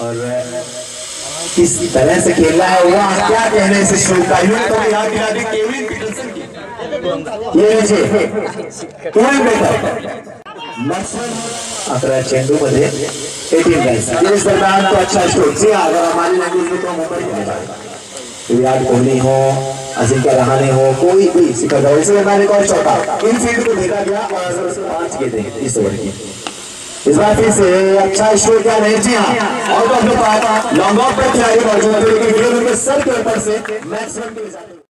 और किस तरह से खेल रहा है वाह क्या कहने से शुरू का यूँ तो याद दिला दी केविन पीटरसन की। ये लीजिए। केविन पीटर अकरा चेंडू मध्ये एटीन रन्स। इस दरम्यान तो अच्छा स्ट्रोक जी हाँ, अगर हमारी लैंग्वेज में तो मुंबई खेलेगा विराट कोहली हो अजिंक्य रहाणे हो कोई भी सिखर धवन से मैंने और चौका इन फ़ील्ड को देखा गया और पाँच गेंदें इस ओवर की। इस बार फिर से अच्छा स्ट्रोक क्या नहीं जी हाँ। और द लॉन्ग ऑफ़ पर खिलाड़ी थे लेकिन गेंद उनके सर के ऊपर से मैक्सिमम